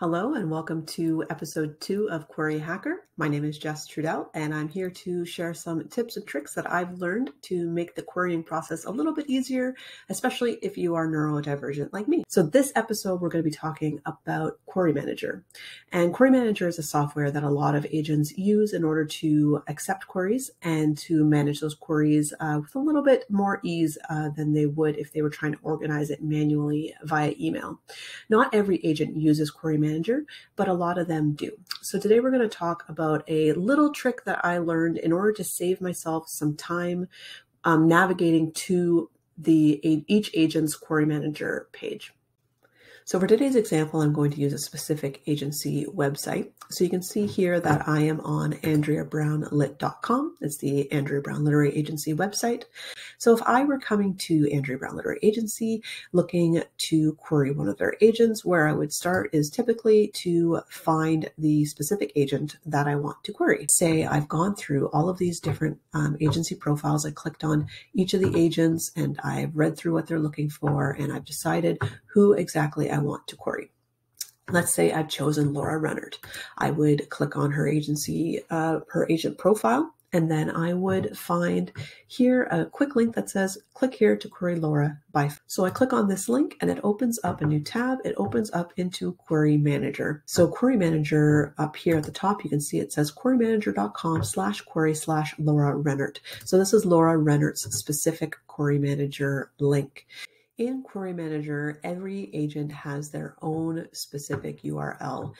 Hello and welcome to episode two of Query Hacker. My name is Jes Trudel and I'm here to share some tips and tricks that I've learned to make the querying process a little bit easier, especially if you are neurodivergent like me. So this episode, we're going to be talking about Query Manager. And Query Manager is a software that a lot of agents use in order to accept queries and to manage those queries uh, with a little bit more ease uh, than they would if they were trying to organize it manually via email. Not every agent uses Query Manager Manager, but a lot of them do. So today we're going to talk about a little trick that I learned in order to save myself some time um, navigating to the each agent's Query Manager page. So for today's example, I'm going to use a specific agency website. So you can see here that I am on AndreaBrownLit.com. It's the Andrea Brown Literary Agency website. So if I were coming to Andrea Brown Literary Agency looking to query one of their agents, where I would start is typically to find the specific agent that I want to query. Say I've gone through all of these different um, agency profiles. I clicked on each of the agents and I've read through what they're looking for and I've decided who exactly I I want to query. Let's say I've chosen Laura Rennert. I would click on her agency, uh, her agent profile, and then I would find here a quick link that says click here to query Laura by. So I click on this link and it opens up a new tab. It opens up into Query Manager. So Query Manager up here at the top, you can see it says querymanager.com slash query slash Laura Rennert. So this is Laura Rennert's specific Query Manager link. In Query Manager, every agent has their own specific URL.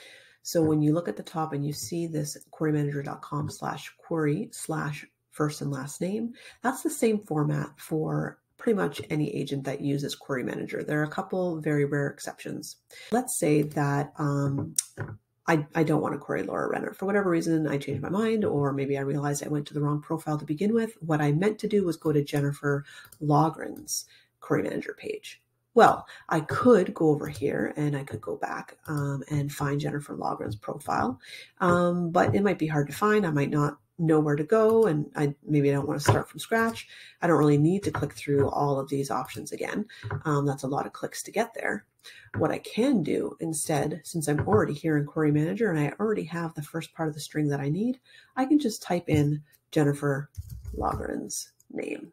So when you look at the top and you see this querymanager.com slash query slash first and last name, that's the same format for pretty much any agent that uses Query Manager. There are a couple very rare exceptions. Let's say that um, I, I don't want to query Laura Renner. For whatever reason, I changed my mind, or maybe I realized I went to the wrong profile to begin with. What I meant to do was go to Jennifer Laughran's Query Manager page. Well, I could go over here and I could go back um, and find Jennifer Laughran's profile, um, but it might be hard to find. I might not know where to go, and I maybe I don't want to start from scratch. I don't really need to click through all of these options again. Um, that's a lot of clicks to get there. What I can do instead, since I'm already here in Query Manager and I already have the first part of the string that I need, I can just type in Jennifer Laughran's name.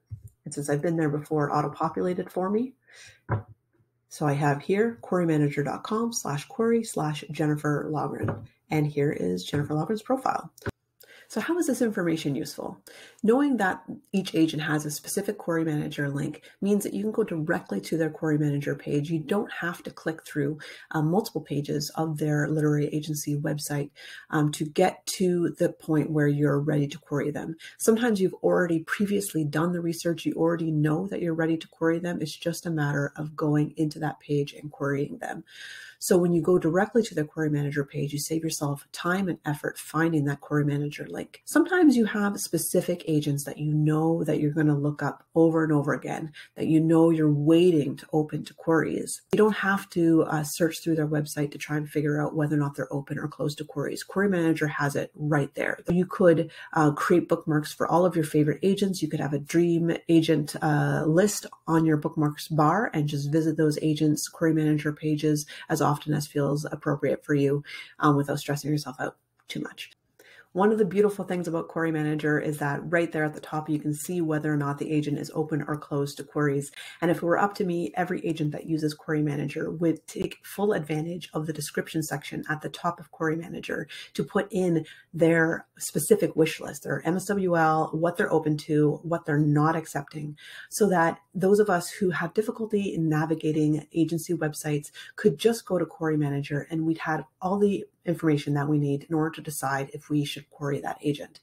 Since I've been there before, auto-populated for me. So I have here querymanager.com slash query slash Jennifer Laughran. And here is Jennifer Laughran's profile. So how is this information useful? Knowing that each agent has a specific query manager link means that you can go directly to their query manager page. You don't have to click through um, multiple pages of their literary agency website um, to get to the point where you're ready to query them. Sometimes you've already previously done the research. You already know that you're ready to query them. It's just a matter of going into that page and querying them. So when you go directly to their query manager page, you save yourself time and effort finding that query manager link. Sometimes you have specific agents that you know that you're going to look up over and over again, that you know you're waiting to open to queries. You don't have to uh, search through their website to try and figure out whether or not they're open or closed to queries. Query Manager has it right there. You could uh, create bookmarks for all of your favorite agents. You could have a dream agent uh, list on your bookmarks bar and just visit those agents' Query Manager pages as often as feels appropriate for you um, without stressing yourself out too much. One of the beautiful things about Query Manager is that right there at the top, you can see whether or not the agent is open or closed to queries. And if it were up to me, every agent that uses Query Manager would take full advantage of the description section at the top of Query Manager to put in their specific wish list, their MSWL, what they're open to, what they're not accepting, so that those of us who have difficulty in navigating agency websites could just go to Query Manager and we'd had all the information that we need in order to decide if we should query that agent.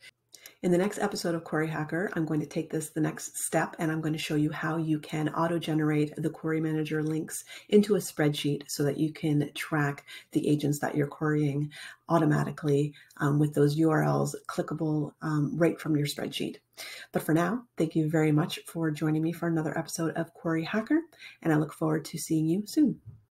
In the next episode of Query Hacker, I'm going to take this the next step and I'm going to show you how you can auto generate the Query Manager links into a spreadsheet so that you can track the agents that you're querying automatically um, with those URLs clickable um, right from your spreadsheet. But for now, thank you very much for joining me for another episode of Query Hacker, and I look forward to seeing you soon.